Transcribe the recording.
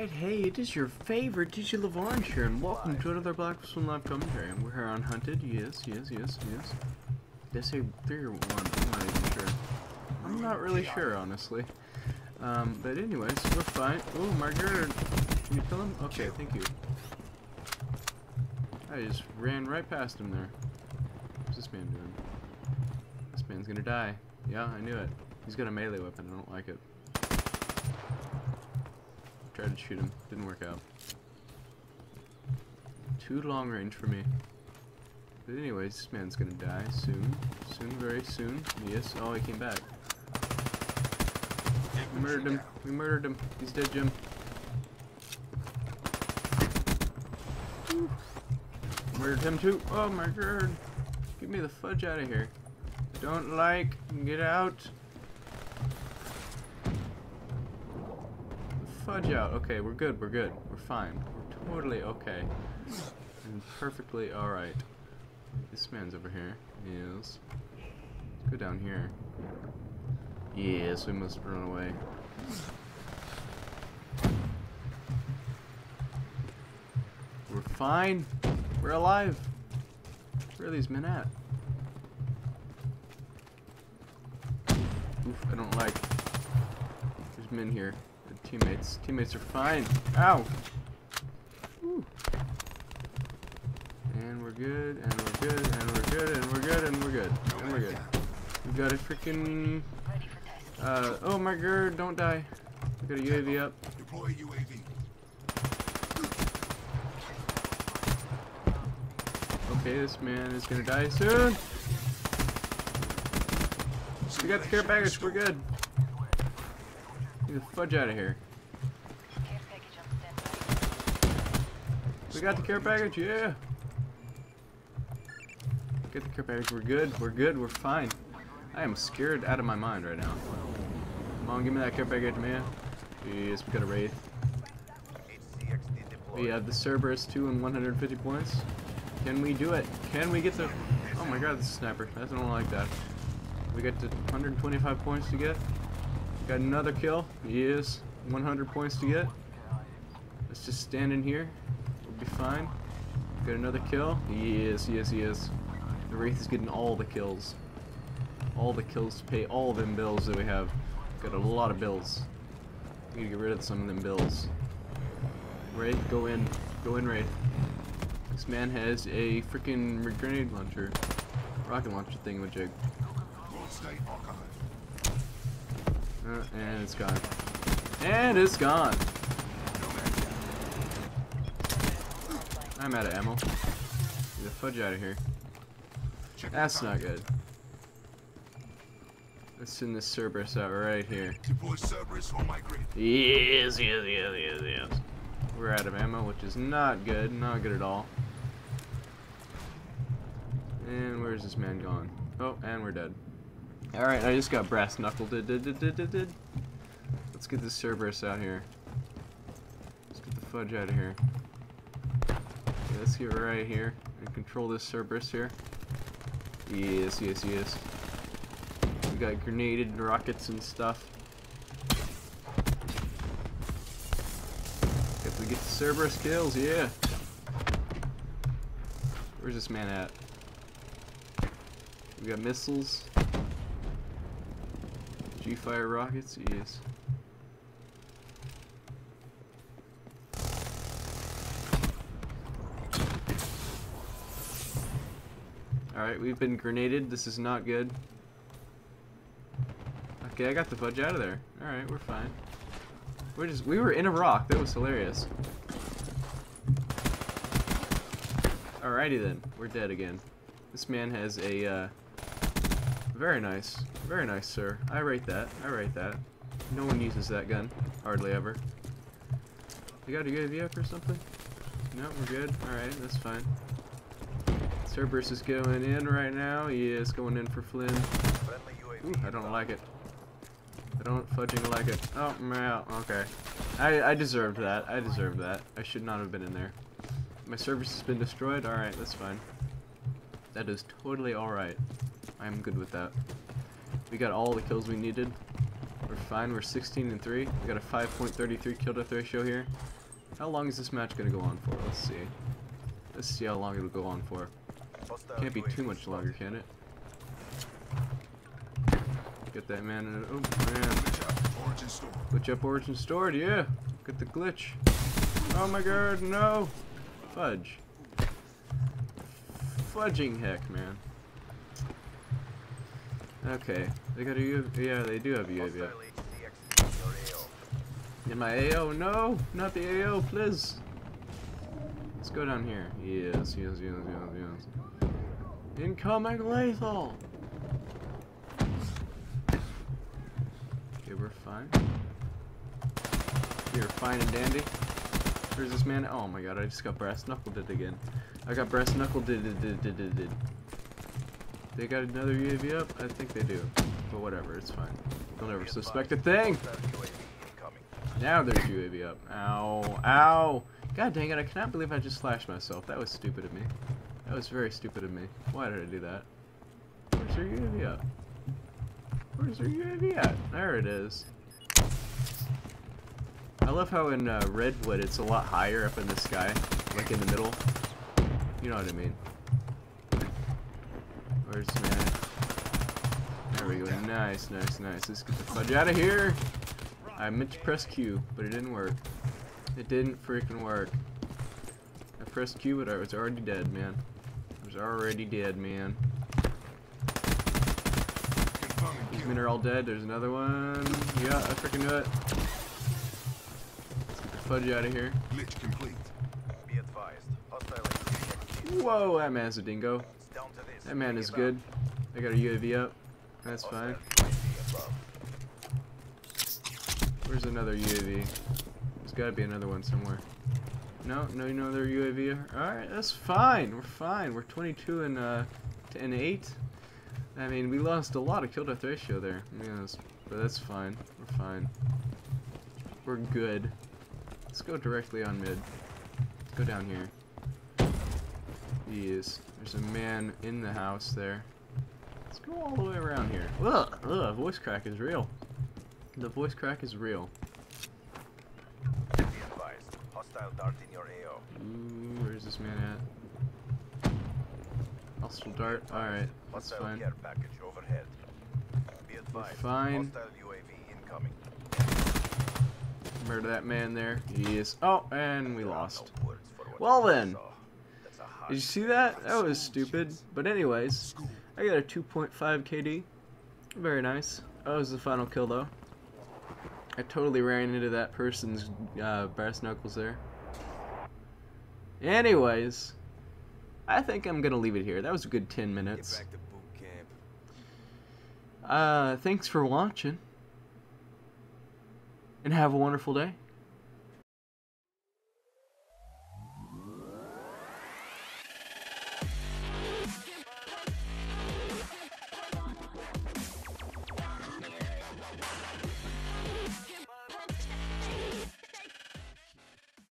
Alright, hey, it is your favorite DJ Lavarn here, and welcome to another Black Swan Live commentary. And we're here on Hunted, yes, yes, yes, yes. Did I say 3 or 1? I'm not even sure. I'm not really sure, honestly. Um, but anyways, we're fine. Oh, Margaret, can you kill him? Okay, thank you. I just ran right past him there. What's this man doing? This man's gonna die. Yeah, I knew it. He's got a melee weapon, I don't like it. Tried to shoot him, didn't work out. Too long range for me. But anyways, this man's gonna die soon. Soon, very soon. Yes, oh, he came back. We murdered him. We murdered him. He's dead, Jim. Murdered him too. Oh my god. Get me the fudge out of here. Don't like. Get out. Fudge out. Okay, we're good. We're good. We're fine. We're totally okay. And perfectly alright. This man's over here. Yes. Let's go down here. Yes, we must run away. We're fine. We're alive. Where are these men at? Oof, I don't like. There's men here. They're teammates. Teammates are fine. Ow! Woo. And we're good, and we're good, and we're good, and we're good, and we're good. And we're good. We got a freaking uh, oh my god, don't die. We got a UAV up. Deploy UAV. Okay, this man is gonna die soon. We got the care package, we're good. Get the fudge out of here. We got the care package, yeah. Get the care package, we're good, we're good, we're fine. I am scared out of my mind right now. Come on, give me that care package, man. Yes, we got a Wraith. We have the Cerberus 2 and 150 points. Can we do it? Can we get the... Oh my god, is sniper. I don't like that. We got to 125 points to get. Got another kill. Yes. 100 points to get. Let's just stand in here. We'll be fine. Got another kill. Yes, yes, yes. The Wraith is getting all the kills. All the kills to pay all them bills that we have. Got a lot of bills. We need to get rid of some of them bills. Wraith, go in. Go in, Wraith. This man has a freaking grenade launcher. Rocket launcher thing with jig. Gold State Archive. Uh, and it's gone. And it's gone. I'm out of ammo. Get the fudge out of here. That's not good. Let's send this Cerberus out right here. Deploy Cerberus on my. Yes, yes, yes, yes, yes. We're out of ammo, which is not good. Not good at all. And where's this man gone? Oh, and we're dead. Alright, I just got brass knuckled. Let's get this Cerberus out here. Let's get the fudge out of here. Okay, let's get right here and control this Cerberus here. Yes, yes, yes. We got grenaded rockets and stuff. If we get the Cerberus kills, yeah. Where's this man at? We got missiles. G-fire rockets, yes. Alright, we've been grenaded. This is not good. Okay, I got the fudge out of there. Alright, we're fine. We're just we were in a rock. That was hilarious. Alrighty then, we're dead again. This man has a uh, very nice, very nice, sir. I rate that. I rate that. No one uses that gun, hardly ever. You got a UAV or something? No, we're good. Alright, that's fine. Cerberus is going in right now. He is going in for Flynn. Ooh, I don't like it. I don't fudging like it. Oh, man, okay. I, I deserved that. I deserved that. I should not have been in there. My Cerberus has been destroyed? Alright, that's fine. That is totally alright. I'm good with that. We got all the kills we needed. We're fine. We're 16 and 3. We got a 5.33 kill death ratio here. How long is this match going to go on for? Let's see. Let's see how long it'll go on for. Can't be too much longer, can it? Get that man in it. Oh, man. Glitch up. Origin stored, yeah. Get the glitch. Oh my god, no. Fudge. Fudging heck, man. Okay, they got a U. Yeah, they do have a UAV. In my AO, no, not the AO, please. Let's go down here. Yes, yes, yes, yes, yes. Incoming lethal. Okay, we're fine. We're fine and dandy. This man? Oh my god, I just got brass knuckled it again. I got brass knuckled did did did did did. did. They got another UAV up? I think they do. But whatever, it's fine. They'll never suspect a thing. Now there's UAV up. Ow. Ow. God dang it, I cannot believe I just slashed myself. That was stupid of me. That was very stupid of me. Why did I do that? Where's their UAV up? Where's their UAV at? There it is. I love how in uh, Redwood it's a lot higher up in the sky, like in the middle. You know what I mean. Where's man? There we go. Nice, nice, nice. Let's get the fudge out of here. I meant to press Q, but it didn't work. It didn't freaking work. I pressed Q, but I was already dead, man. I was already dead, man. These men are all dead. There's another one. Yeah, I freaking knew it. Let's get the fudge out of here. Glitch complete. Be advised. Hostile Whoa, that man's a dingo. down to this. That man is good. I got a UAV up. That's fine. Where's another UAV? There's gotta be another one somewhere. No, no, no other UAV. Alright, that's fine. We're fine. We're 22 and, uh, and 8. I mean, we lost a lot of kill death ratio there. Yes, but that's fine. We're fine. We're good. Let's go directly on mid. Let's go down here. Yes. There's a man in the house there. Let's go all the way around here. Ugh, ugh, voice crack is real. The voice crack is real. Be advised. Hostile dart in your AO. Ooh, where's this man at? Hostile dart. Alright, that's Hostile fine. care package overhead. Be advised. fine. Hostile UAV. Murder that man there. He is. Oh, and we lost. no words for what Well then. saw. That's a harsh Did you see that? That was stupid. But anyways, I got a 2.5 KD. Very nice. That was the final kill though. I totally ran into that person's uh, brass knuckles there. Anyways, I think I'm gonna leave it here. That was a good 10 minutes. Get back to boot camp. Uh, thanks for watching. And have a wonderful day.